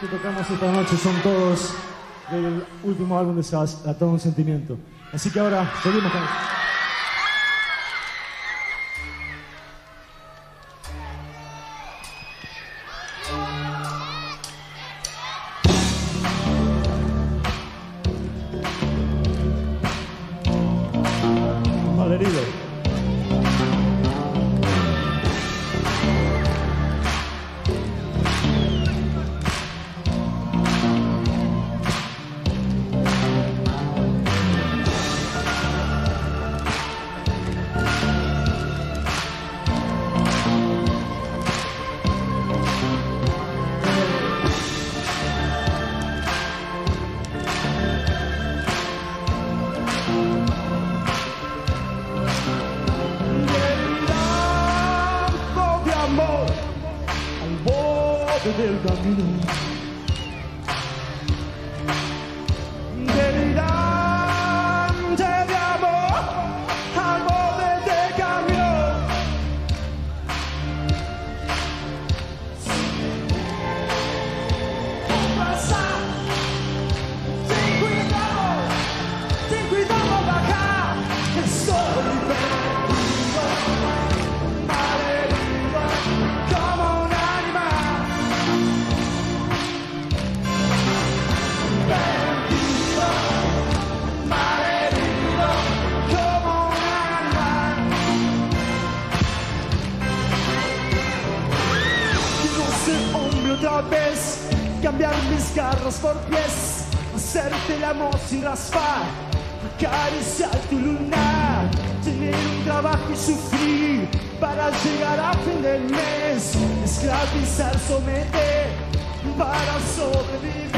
que tocamos esta noche son todos del último álbum de Sass, A Todo un Sentimiento. Así que ahora seguimos con... pelo caminho Cambiar mis garras por pies Hacerte el amor sin raspar Acariciar tu lunar Tener un trabajo y sufrir Para llegar a fin del mes Esclavizar, someter Para sobrevivir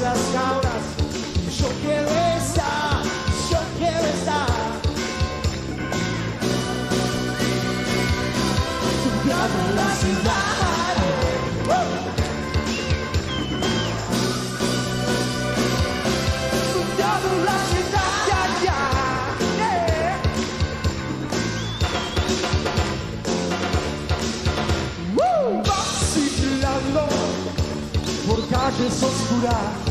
todas las cabras, yo quiero estar, yo quiero estar. En la ciudad. Por calles oscuras.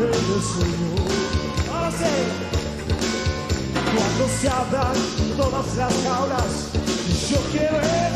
Me desoyó. Ahora sí. Cuando se abran todas las jaulas, yo quiero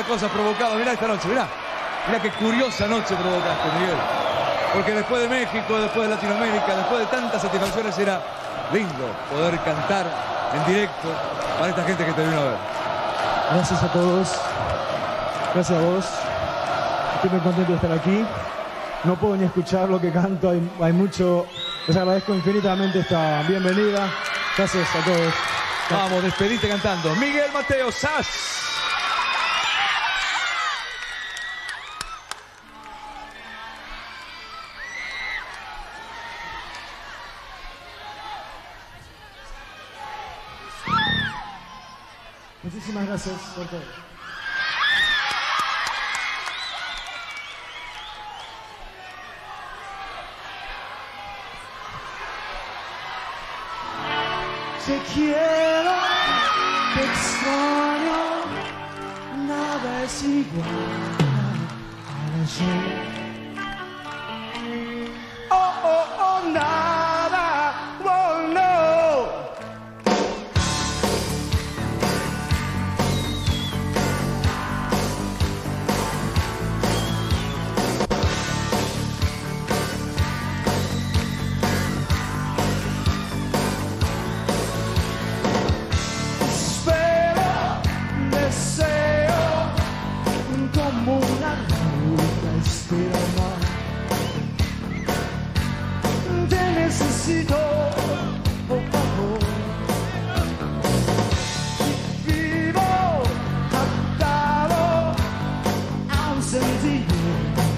Qué linda cosa has provocado. Mirá esta noche, mirá. Mirá qué curiosa noche provocaste, Miguel. Porque después de México, después de Latinoamérica, después de tantas satisfacciones, era lindo poder cantar en directo para esta gente que te vino a ver. Gracias a todos. Gracias a vos. Estoy muy contento de estar aquí. No puedo ni escuchar lo que canto. Hay, hay mucho. Les agradezco infinitamente esta bienvenida. Gracias a todos. Vamos, despedite cantando. Miguel Mateo Sass. Muchísimas gracias por todo. Te quiero, te extraño, nada es igual a ayer.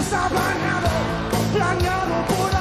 Usaban algo planeado por